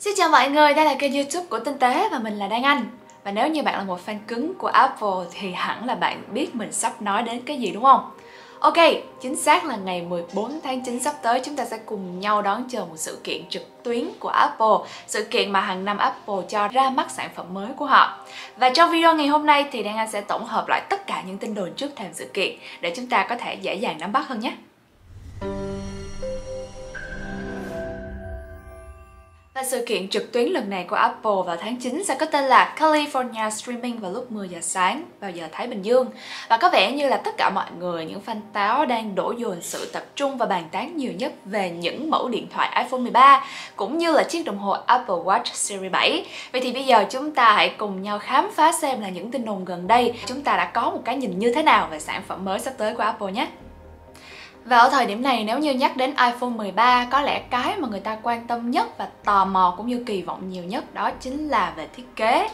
Xin chào mọi người, đây là kênh youtube của Tinh tế và mình là Đan Anh. Và nếu như bạn là một fan cứng của Apple thì hẳn là bạn biết mình sắp nói đến cái gì đúng không? Ok, chính xác là ngày 14 tháng 9 sắp tới chúng ta sẽ cùng nhau đón chờ một sự kiện trực tuyến của Apple. Sự kiện mà hàng năm Apple cho ra mắt sản phẩm mới của họ. Và trong video ngày hôm nay thì Đan Anh sẽ tổng hợp lại tất cả những tin đồn trước thềm sự kiện Để chúng ta có thể dễ dàng nắm bắt hơn nhé. Và sự kiện trực tuyến lần này của Apple vào tháng 9 sẽ có tên là California Streaming vào lúc 10 giờ sáng vào giờ Thái Bình Dương. Và có vẻ như là tất cả mọi người, những fan táo đang đổ dồn sự tập trung và bàn tán nhiều nhất về những mẫu điện thoại iPhone 13 cũng như là chiếc đồng hồ Apple Watch Series 7. Vậy thì bây giờ chúng ta hãy cùng nhau khám phá xem là những tin đồn gần đây chúng ta đã có một cái nhìn như thế nào về sản phẩm mới sắp tới của Apple nhé. Và ở thời điểm này, nếu như nhắc đến iPhone 13 có lẽ cái mà người ta quan tâm nhất và tò mò cũng như kỳ vọng nhiều nhất đó chính là về thiết kế.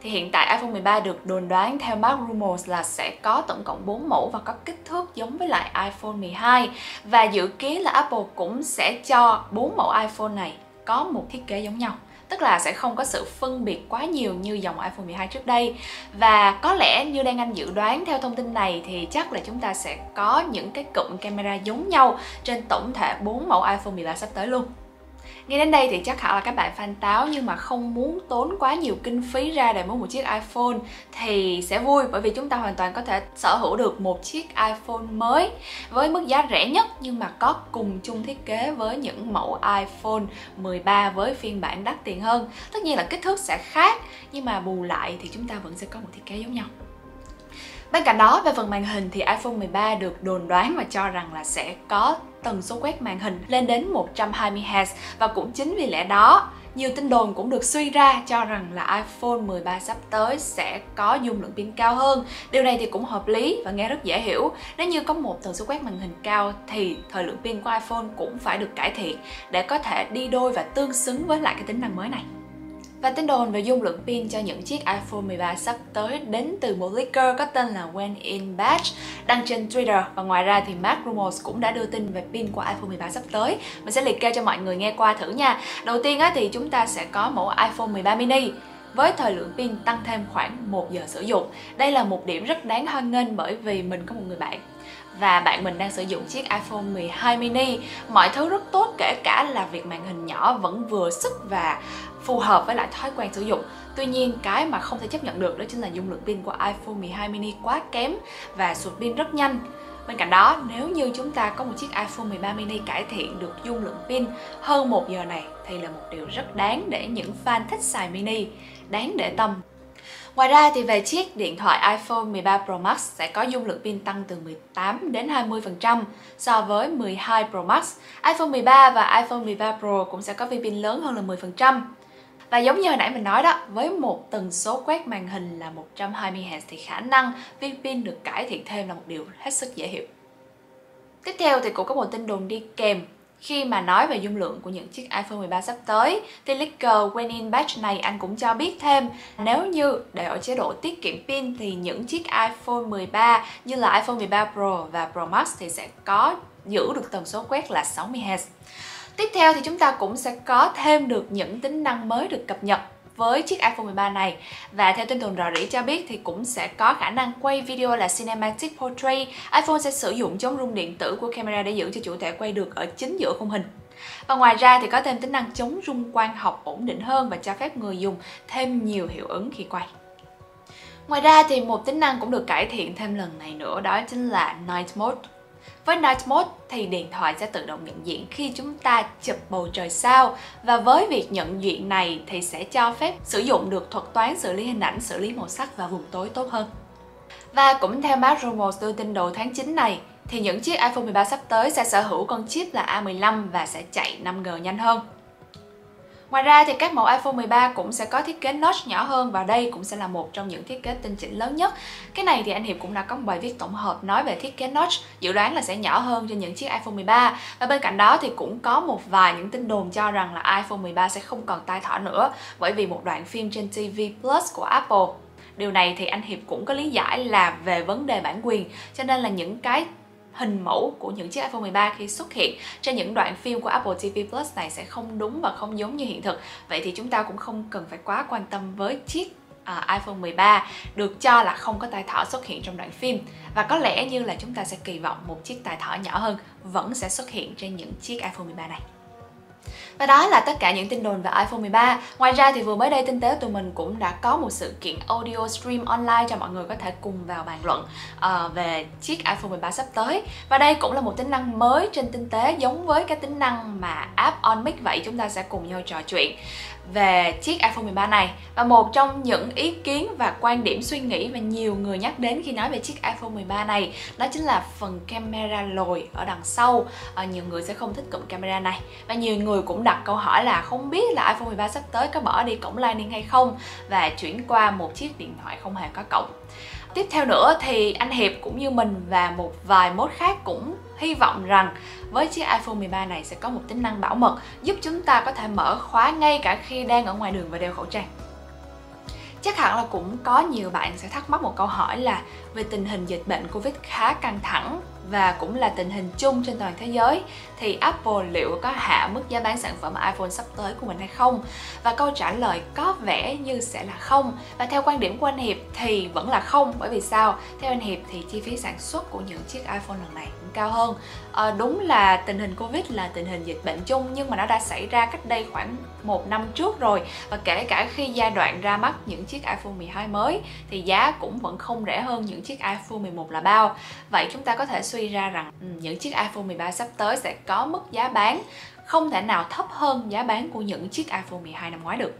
Thì hiện tại iPhone 13 được đồn đoán theo Mark Rumors là sẽ có tổng cộng 4 mẫu và có kích thước giống với lại iPhone 12 và dự kiến là Apple cũng sẽ cho 4 mẫu iPhone này có một thiết kế giống nhau tức là sẽ không có sự phân biệt quá nhiều như dòng iPhone 12 trước đây. Và có lẽ như đang anh dự đoán theo thông tin này thì chắc là chúng ta sẽ có những cái cụm camera giống nhau trên tổng thể 4 mẫu iPhone 13 sắp tới luôn. Nghe đến đây thì chắc hẳn là các bạn fan táo nhưng mà không muốn tốn quá nhiều kinh phí ra để mua một chiếc iPhone thì sẽ vui bởi vì chúng ta hoàn toàn có thể sở hữu được một chiếc iPhone mới với mức giá rẻ nhất nhưng mà có cùng chung thiết kế với những mẫu iPhone 13 với phiên bản đắt tiền hơn. Tất nhiên là kích thước sẽ khác nhưng mà bù lại thì chúng ta vẫn sẽ có một thiết kế giống nhau. Bên cạnh đó, về phần màn hình thì iPhone 13 được đồn đoán và cho rằng là sẽ có tần số quét màn hình lên đến 120Hz và cũng chính vì lẽ đó nhiều tin đồn cũng được suy ra cho rằng là iPhone 13 sắp tới sẽ có dung lượng pin cao hơn. Điều này thì cũng hợp lý và nghe rất dễ hiểu. Nếu như có một tần số quét màn hình cao thì thời lượng pin của iPhone cũng phải được cải thiện để có thể đi đôi và tương xứng với lại cái tính năng mới này. Và tin đồn về dung lượng pin cho những chiếc iPhone 13 sắp tới đến từ một leaker có tên là When In Batch đăng trên Twitter và ngoài ra thì Mark Rumors cũng đã đưa tin về pin của iPhone 13 sắp tới. Mình sẽ liệt kê cho mọi người nghe qua thử nha. Đầu tiên á, thì chúng ta sẽ có mẫu iPhone 13 mini với thời lượng pin tăng thêm khoảng 1 giờ sử dụng. Đây là một điểm rất đáng hoan nghênh bởi vì mình có một người bạn và bạn mình đang sử dụng chiếc iPhone 12 mini. Mọi thứ rất tốt kể cả là việc màn hình nhỏ vẫn vừa sức và phù hợp với lại thói quen sử dụng. Tuy nhiên cái mà không thể chấp nhận được đó chính là dung lượng pin của iPhone 12 mini quá kém và sụt pin rất nhanh. Bên cạnh đó, nếu như chúng ta có một chiếc iPhone 13 mini cải thiện được dung lượng pin hơn 1 giờ này thì là một điều rất đáng để những fan thích xài mini đáng để tâm. Ngoài ra thì về chiếc điện thoại iPhone 13 Pro Max sẽ có dung lượng pin tăng từ 18 đến 20% so với 12 Pro Max. iPhone 13 và iPhone 13 Pro cũng sẽ có viên pin lớn hơn là 10%. Và giống như hồi nãy mình nói đó, với một tần số quét màn hình là 120Hz thì khả năng viên pin được cải thiện thêm là một điều hết sức dễ hiểu. Tiếp theo thì cũng có một tin đồn đi kèm khi mà nói về dung lượng của những chiếc iPhone 13 sắp tới, thì leaker Wenin Batch này anh cũng cho biết thêm nếu như để ở chế độ tiết kiệm pin thì những chiếc iPhone 13 như là iPhone 13 Pro và Pro Max thì sẽ có giữ được tần số quét là 60Hz. Tiếp theo thì chúng ta cũng sẽ có thêm được những tính năng mới được cập nhật với chiếc iPhone 13 này. Và theo tin đồn rò rỉ cho biết thì cũng sẽ có khả năng quay video là Cinematic Portrait. iPhone sẽ sử dụng chống rung điện tử của camera để giữ cho chủ thể quay được ở chính giữa khung hình. Và ngoài ra thì có thêm tính năng chống rung quang học ổn định hơn và cho phép người dùng thêm nhiều hiệu ứng khi quay. Ngoài ra thì một tính năng cũng được cải thiện thêm lần này nữa, đó chính là Night Mode với Night Mode thì điện thoại sẽ tự động nhận diện khi chúng ta chụp bầu trời sao và với việc nhận diện này thì sẽ cho phép sử dụng được thuật toán xử lý hình ảnh, xử lý màu sắc và vùng tối tốt hơn. Và cũng theo Mark Rumors đưa tin đầu tháng 9 này, thì những chiếc iPhone 13 sắp tới sẽ sở hữu con chip là A15 và sẽ chạy 5G nhanh hơn. Ngoài ra thì các mẫu iPhone 13 cũng sẽ có thiết kế notch nhỏ hơn và đây cũng sẽ là một trong những thiết kế tinh chỉnh lớn nhất. Cái này thì anh Hiệp cũng đã có một bài viết tổng hợp nói về thiết kế notch, dự đoán là sẽ nhỏ hơn cho những chiếc iPhone 13. Và bên cạnh đó thì cũng có một vài những tin đồn cho rằng là iPhone 13 sẽ không còn tai thỏ nữa bởi vì một đoạn phim trên TV Plus của Apple Điều này thì anh Hiệp cũng có lý giải là về vấn đề bản quyền cho nên là những cái hình mẫu của những chiếc iPhone 13 khi xuất hiện trên những đoạn phim của Apple TV Plus này sẽ không đúng và không giống như hiện thực. Vậy thì chúng ta cũng không cần phải quá quan tâm với chiếc uh, iPhone 13 được cho là không có tai thỏ xuất hiện trong đoạn phim và có lẽ như là chúng ta sẽ kỳ vọng một chiếc tai thỏ nhỏ hơn vẫn sẽ xuất hiện trên những chiếc iPhone 13 này. Và đó là tất cả những tin đồn về iPhone 13. Ngoài ra thì vừa mới đây tinh tế tụi mình cũng đã có một sự kiện audio stream online cho mọi người có thể cùng vào bàn luận uh, về chiếc iPhone 13 sắp tới. Và đây cũng là một tính năng mới trên tinh tế giống với cái tính năng mà app on mic vậy chúng ta sẽ cùng nhau trò chuyện về chiếc iPhone 13 này và một trong những ý kiến và quan điểm suy nghĩ mà nhiều người nhắc đến khi nói về chiếc iPhone 13 này đó chính là phần camera lồi ở đằng sau à, nhiều người sẽ không thích cụm camera này và nhiều người cũng đã đặt câu hỏi là không biết là iPhone 13 sắp tới có bỏ đi cổng Lightning hay không và chuyển qua một chiếc điện thoại không hề có cổng Tiếp theo nữa thì anh Hiệp cũng như mình và một vài mốt khác cũng hy vọng rằng với chiếc iPhone 13 này sẽ có một tính năng bảo mật giúp chúng ta có thể mở khóa ngay cả khi đang ở ngoài đường và đeo khẩu trang. Chắc hẳn là cũng có nhiều bạn sẽ thắc mắc một câu hỏi là về tình hình dịch bệnh Covid khá căng thẳng và cũng là tình hình chung trên toàn thế giới thì Apple liệu có hạ mức giá bán sản phẩm iPhone sắp tới của mình hay không? Và câu trả lời có vẻ như sẽ là không. Và theo quan điểm của anh Hiệp thì vẫn là không bởi vì sao? Theo anh Hiệp thì chi phí sản xuất của những chiếc iPhone lần này cũng cao hơn. À, đúng là tình hình Covid là tình hình dịch bệnh chung nhưng mà nó đã xảy ra cách đây khoảng một năm trước rồi và kể cả khi giai đoạn ra mắt những chiếc iPhone 12 mới thì giá cũng vẫn không rẻ hơn những chiếc iPhone 11 là bao. Vậy chúng ta có thể suy ra rằng ừ, những chiếc iPhone 13 sắp tới sẽ có mức giá bán không thể nào thấp hơn giá bán của những chiếc iPhone 12 năm ngoái được.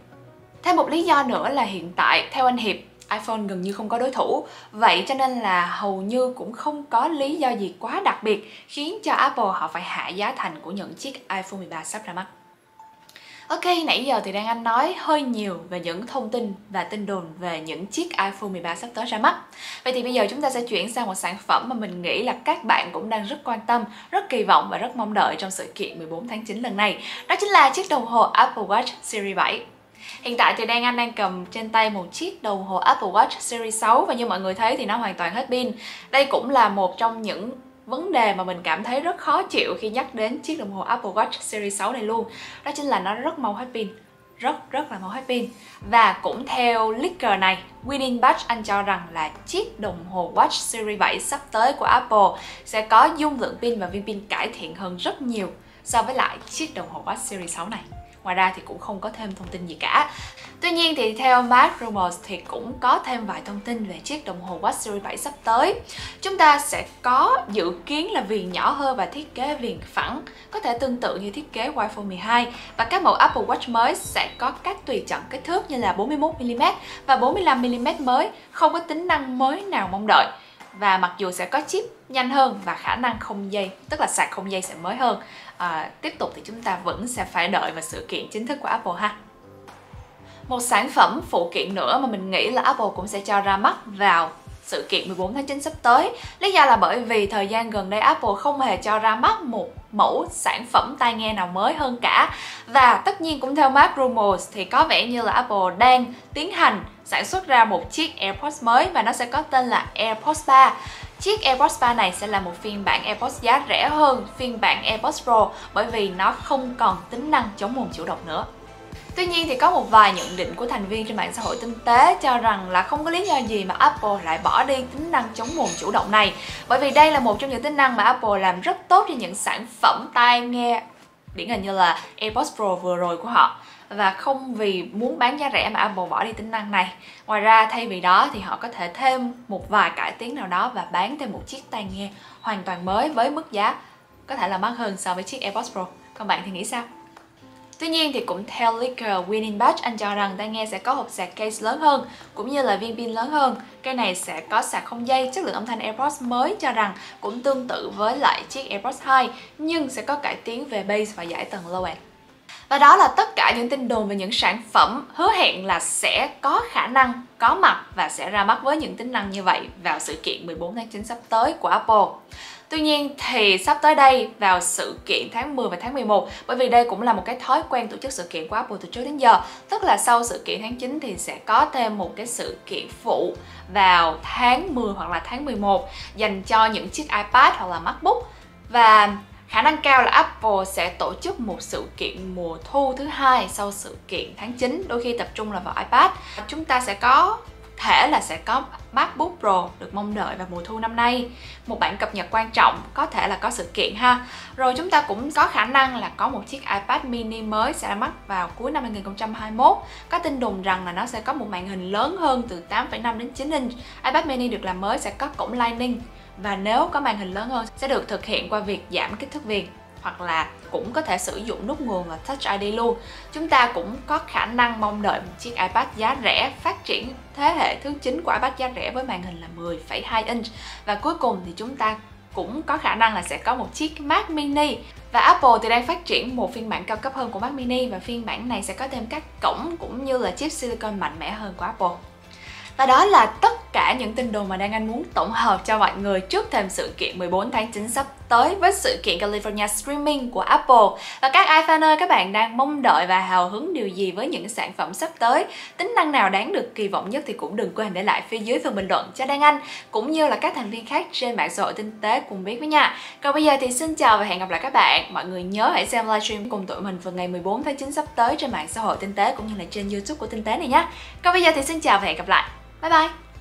Thêm một lý do nữa là hiện tại, theo anh Hiệp, iPhone gần như không có đối thủ Vậy cho nên là hầu như cũng không có lý do gì quá đặc biệt khiến cho Apple họ phải hạ giá thành của những chiếc iPhone 13 sắp ra mắt Ok, nãy giờ thì đang Anh nói hơi nhiều về những thông tin và tin đồn về những chiếc iPhone 13 sắp tới ra mắt. Vậy thì bây giờ chúng ta sẽ chuyển sang một sản phẩm mà mình nghĩ là các bạn cũng đang rất quan tâm, rất kỳ vọng và rất mong đợi trong sự kiện 14 tháng 9 lần này. Đó chính là chiếc đồng hồ Apple Watch Series 7. Hiện tại thì đang anh đang cầm trên tay một chiếc đồng hồ Apple Watch Series 6 và như mọi người thấy thì nó hoàn toàn hết pin. Đây cũng là một trong những vấn đề mà mình cảm thấy rất khó chịu khi nhắc đến chiếc đồng hồ Apple Watch Series 6 này luôn. Đó chính là nó rất mau hết pin, rất rất là mau hết pin. Và cũng theo leaker này, Winning Batch anh cho rằng là chiếc đồng hồ Watch Series 7 sắp tới của Apple sẽ có dung lượng pin và viên pin cải thiện hơn rất nhiều so với lại chiếc đồng hồ Watch Series 6 này ngoài ra thì cũng không có thêm thông tin gì cả. Tuy nhiên thì theo Mark Rumors thì cũng có thêm vài thông tin về chiếc đồng hồ Watch Series 7 sắp tới. Chúng ta sẽ có dự kiến là viền nhỏ hơn và thiết kế viền phẳng, có thể tương tự như thiết kế iPhone 12 và các mẫu Apple Watch mới sẽ có các tùy chọn kích thước như là 41mm và 45mm mới, không có tính năng mới nào mong đợi và mặc dù sẽ có chip nhanh hơn và khả năng không dây tức là sạc không dây sẽ mới hơn à, tiếp tục thì chúng ta vẫn sẽ phải đợi vào sự kiện chính thức của Apple ha. Một sản phẩm phụ kiện nữa mà mình nghĩ là Apple cũng sẽ cho ra mắt vào sự kiện 14 tháng 9 sắp tới. Lý do là bởi vì thời gian gần đây Apple không hề cho ra mắt một mẫu sản phẩm tai nghe nào mới hơn cả. Và tất nhiên cũng theo Mark Rumors thì có vẻ như là Apple đang tiến hành sản xuất ra một chiếc AirPods mới và nó sẽ có tên là AirPods 3. Chiếc AirPods 3 này sẽ là một phiên bản AirPods giá rẻ hơn phiên bản AirPods Pro bởi vì nó không còn tính năng chống nguồn chủ động nữa. Tuy nhiên thì có một vài nhận định của thành viên trên mạng xã hội tinh tế cho rằng là không có lý do gì mà Apple lại bỏ đi tính năng chống nguồn chủ động này bởi vì đây là một trong những tính năng mà Apple làm rất tốt cho những sản phẩm tai nghe, điển hình như là AirPods Pro vừa rồi của họ và không vì muốn bán giá rẻ mà Apple bỏ đi tính năng này. Ngoài ra, thay vì đó thì họ có thể thêm một vài cải tiến nào đó và bán thêm một chiếc tai nghe hoàn toàn mới với mức giá có thể là mắc hơn so với chiếc AirPods Pro. Còn bạn thì nghĩ sao? Tuy nhiên thì cũng theo Liquor Winning Batch, anh cho rằng tai nghe sẽ có hộp sạc case lớn hơn, cũng như là viên pin lớn hơn. Cây này sẽ có sạc không dây, chất lượng âm thanh AirPods mới cho rằng cũng tương tự với lại chiếc AirPods 2, nhưng sẽ có cải tiến về bass và giải tầng low end. Và đó là tất cả những tin đồn về những sản phẩm hứa hẹn là sẽ có khả năng, có mặt và sẽ ra mắt với những tính năng như vậy vào sự kiện 14 tháng 9 sắp tới của Apple. Tuy nhiên thì sắp tới đây, vào sự kiện tháng 10 và tháng 11 bởi vì đây cũng là một cái thói quen tổ chức sự kiện của Apple từ trước đến giờ, tức là sau sự kiện tháng 9 thì sẽ có thêm một cái sự kiện phụ vào tháng 10 hoặc là tháng 11 dành cho những chiếc iPad hoặc là MacBook và khả năng cao là Apple sẽ tổ chức một sự kiện mùa thu thứ hai sau sự kiện tháng 9 đôi khi tập trung là vào iPad. Chúng ta sẽ có thể là sẽ có MacBook Pro được mong đợi vào mùa thu năm nay. Một bản cập nhật quan trọng có thể là có sự kiện ha. Rồi chúng ta cũng có khả năng là có một chiếc iPad mini mới sẽ ra mắt vào cuối năm 2021 có tin đồn rằng là nó sẽ có một màn hình lớn hơn từ 8,5 đến 9 inch. iPad mini được làm mới sẽ có cổng Lightning và nếu có màn hình lớn hơn sẽ được thực hiện qua việc giảm kích thước viền hoặc là cũng có thể sử dụng nút nguồn và Touch ID luôn. Chúng ta cũng có khả năng mong đợi một chiếc iPad giá rẻ phát triển thế hệ thứ 9 của iPad giá rẻ với màn hình là 10,2 inch. Và cuối cùng thì chúng ta cũng có khả năng là sẽ có một chiếc Mac mini và Apple thì đang phát triển một phiên bản cao cấp hơn của Mac mini và phiên bản này sẽ có thêm các cổng cũng như là chip silicon mạnh mẽ hơn của Apple. Và đó là tất cả những tin đồn mà Đan Anh muốn tổng hợp cho mọi người trước thềm sự kiện 14 tháng 9 sắp tới với sự kiện California Streaming của Apple. Và các iFan ơi, các bạn đang mong đợi và hào hứng điều gì với những sản phẩm sắp tới? Tính năng nào đáng được kỳ vọng nhất thì cũng đừng quên để lại phía dưới phần bình luận cho Đan Anh cũng như là các thành viên khác trên mạng xã hội tinh tế cùng biết với nha. Còn bây giờ thì xin chào và hẹn gặp lại các bạn. Mọi người nhớ hãy xem livestream cùng tụi mình vào ngày 14 tháng 9 sắp tới trên mạng xã hội tinh tế cũng như là trên YouTube của tinh tế này nhé. Còn bây giờ thì xin chào và hẹn gặp lại. Bye bye!